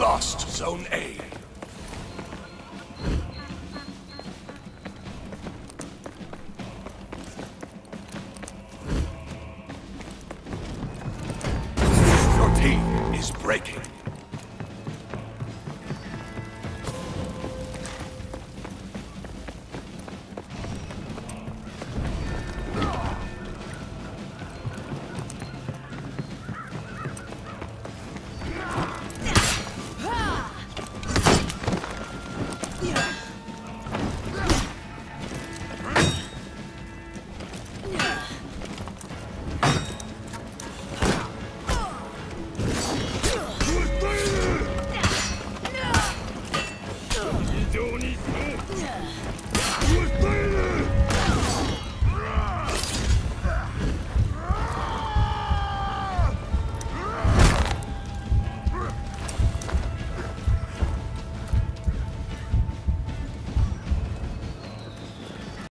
lost Zone A. Your team is breaking. Yeah.